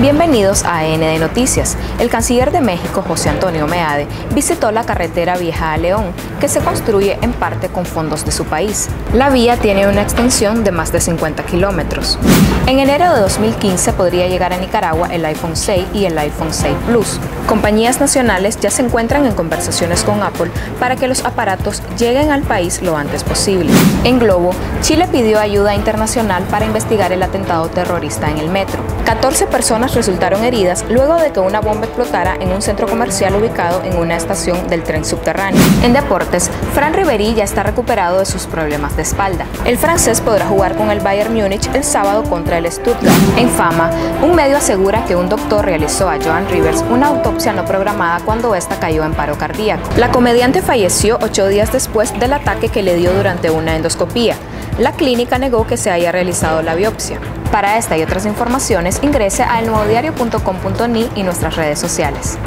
Bienvenidos a AN Noticias. El canciller de México, José Antonio Meade, visitó la carretera Vieja a León, que se construye en parte con fondos de su país. La vía tiene una extensión de más de 50 kilómetros. En enero de 2015 podría llegar a Nicaragua el iPhone 6 y el iPhone 6 Plus. Compañías nacionales ya se encuentran en conversaciones con Apple para que los aparatos lleguen al país lo antes posible. En Globo, Chile pidió ayuda internacional para investigar el atentado terrorista en el metro. 14 personas resultaron heridas luego de que una bomba explotara en un centro comercial ubicado en una estación del tren subterráneo. En deportes, Fran Riveri ya está recuperado de sus problemas de espalda. El francés podrá jugar con el Bayern Múnich el sábado contra el Stuttgart. En fama, un medio asegura que un doctor realizó a Joan Rivers una autopsia no programada cuando ésta cayó en paro cardíaco. La comediante falleció ocho días después del ataque que le dio durante una endoscopía. La clínica negó que se haya realizado la biopsia. Para esta y otras informaciones ingrese a elnuevodiario.com.ni y nuestras redes sociales.